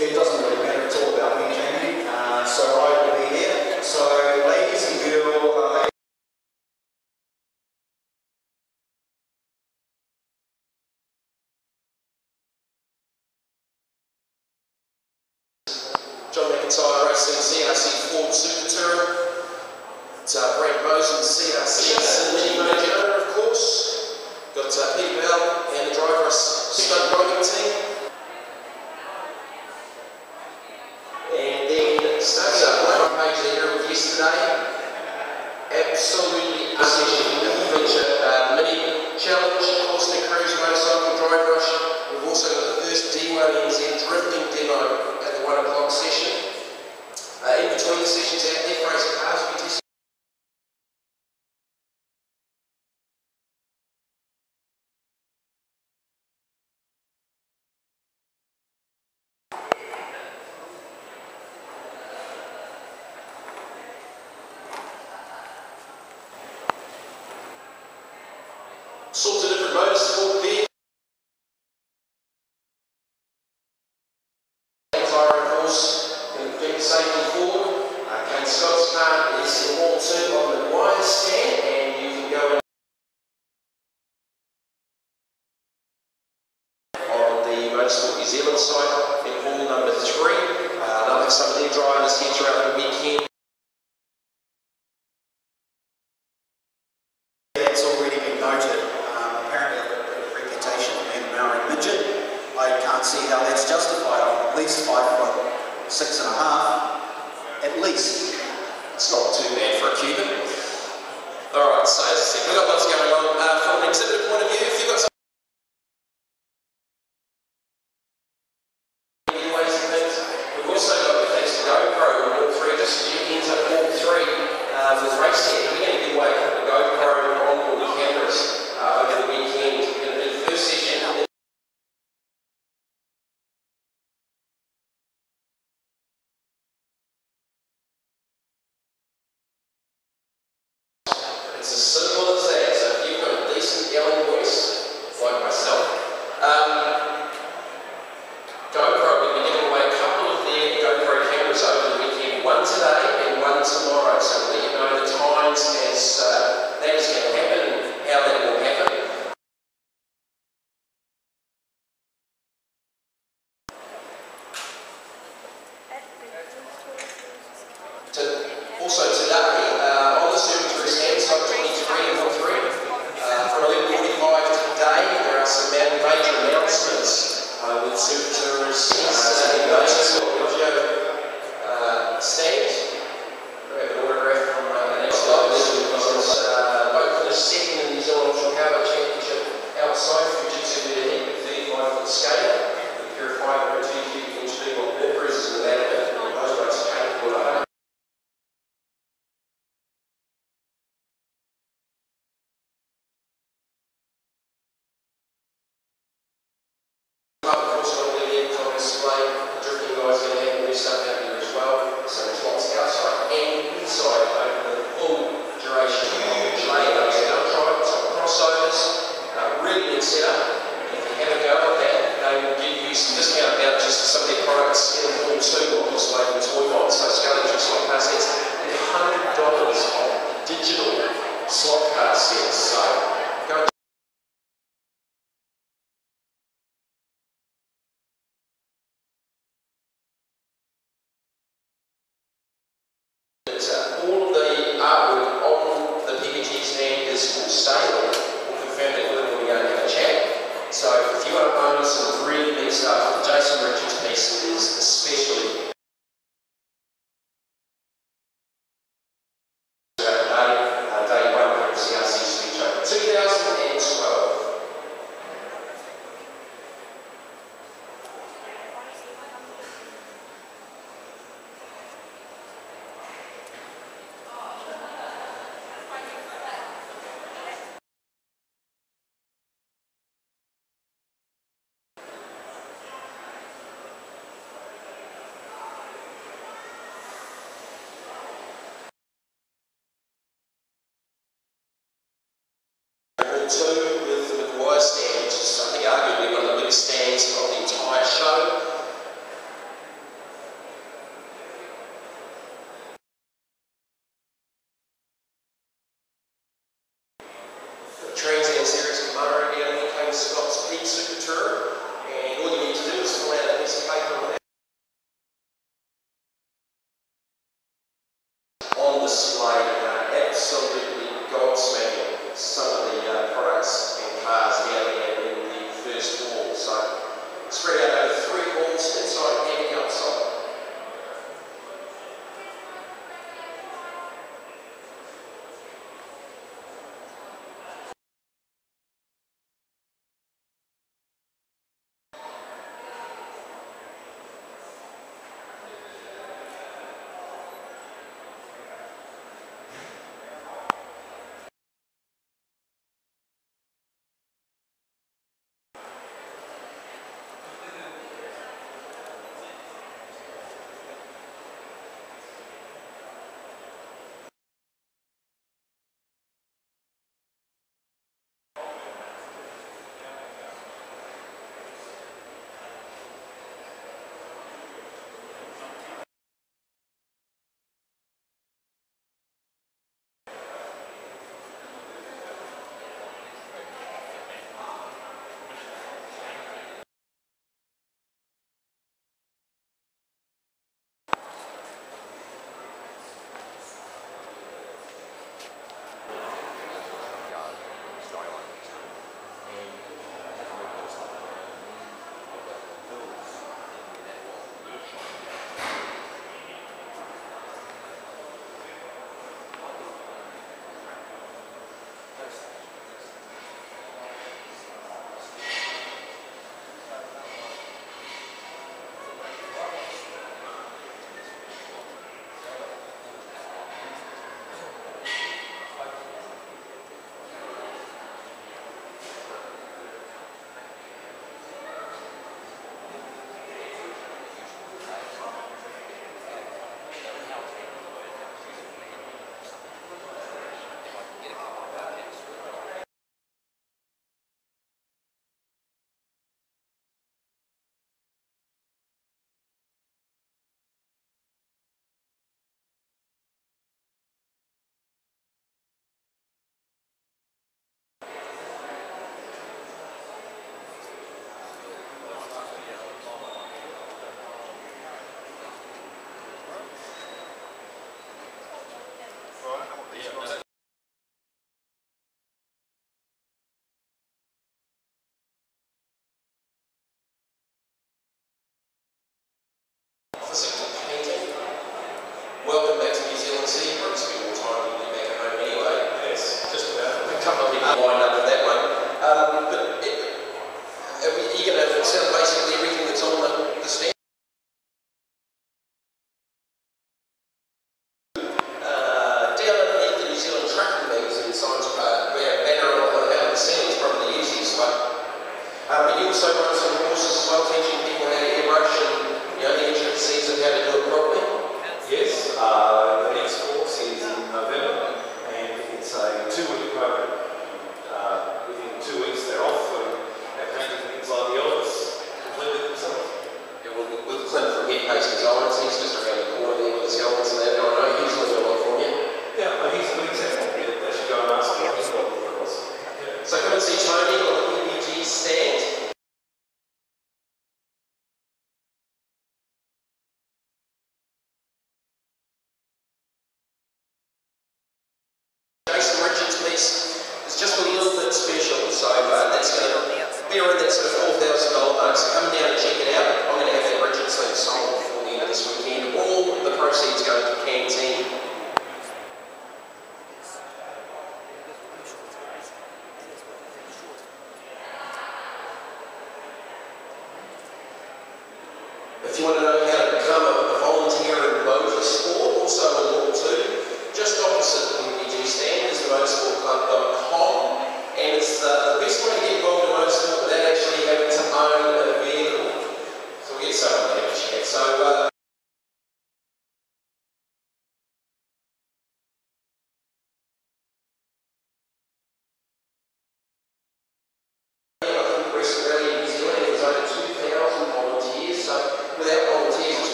it doesn't really matter. It's all about me Jamie. Uh, so I will be here. So ladies and girls. Uh, First D1 is in drifting demo at the 1 o'clock session. Uh, in between the sessions, our F-Race New Zealand side in hall number three. Uh, they'll have some of their drivers here throughout the weekend. It's already been noted. Um, apparently, I've a bit of being a Maori midget. I can't see how that's justified. At least five foot six and a half. At least. It's not too bad for a Cuban. Alright, so as I said, we've got lots going on. Uh, from an exhibitor point of view, if you've got some 2008 The trains in series of motor again, any of Scott's Peak Super and all you need to do is fill out a piece of paper the sea, but it's a time make home anyway. Yes. Just about a couple of people lined up.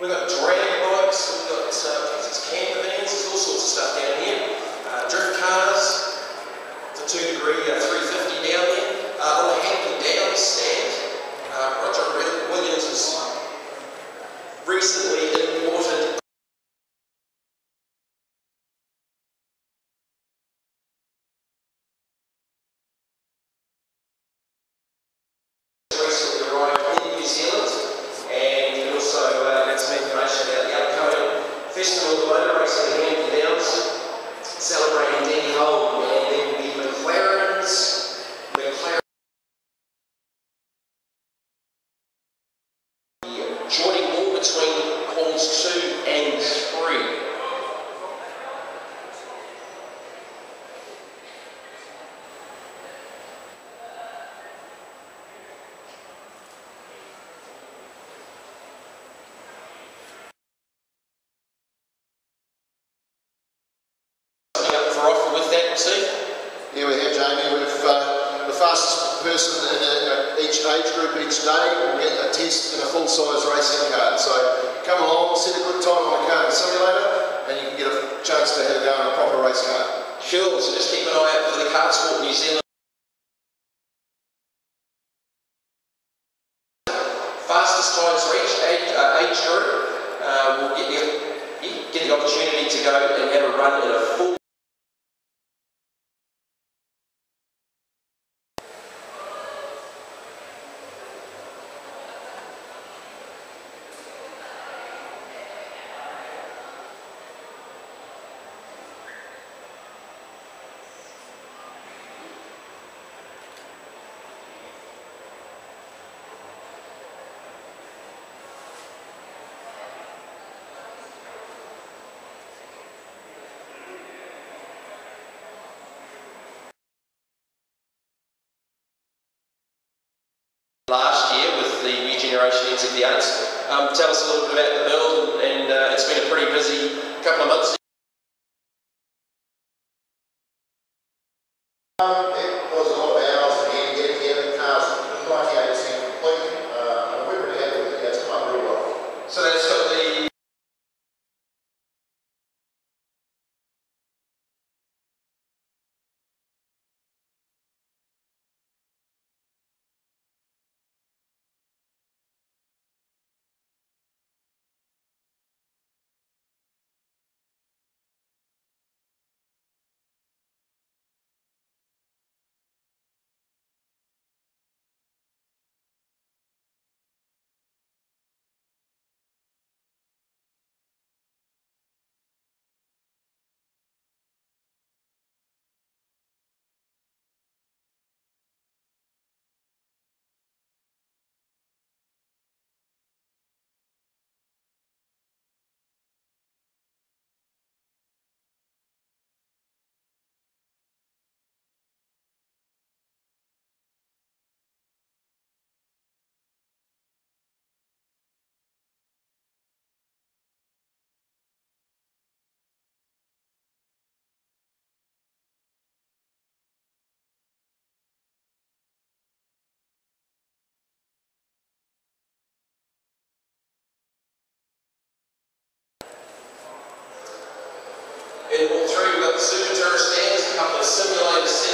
with a drum. Passport, New Zealand. generation Um, tell us a little bit about the build, and, and uh, it's been a pretty busy couple of months. Um, the signature stands, a couple of simulated stands.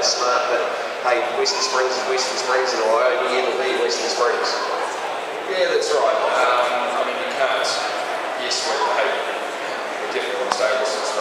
And smart, but hey, Western Springs is Western Springs, and I only ever be Western Springs. Yeah, that's right. Um, I mean, you can't. Yes, we hey, we definitely want to stay Western.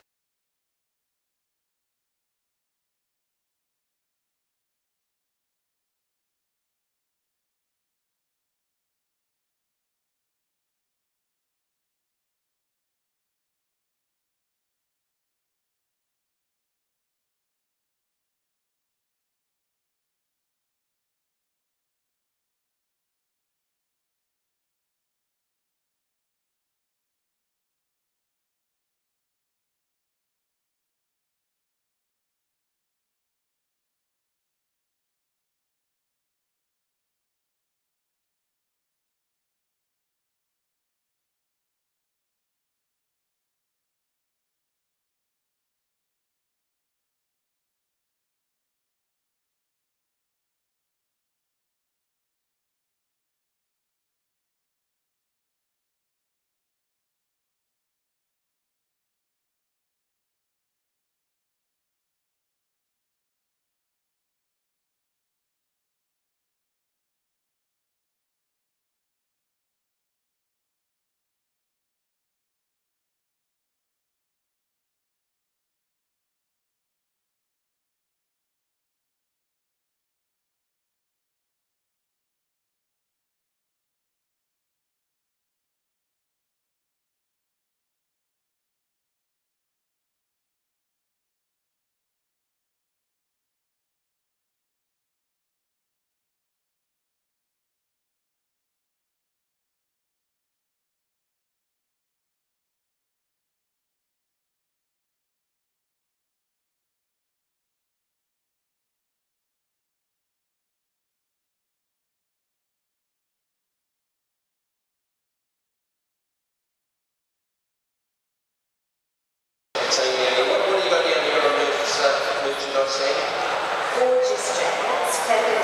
Jackets,